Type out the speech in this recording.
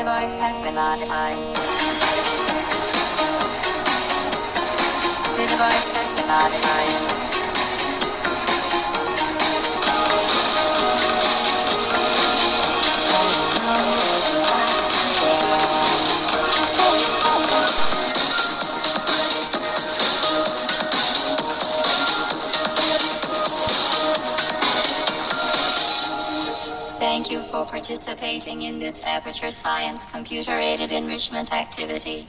device has been modified. The device has been modified. Thank you for participating in this Aperture Science computer-aided enrichment activity.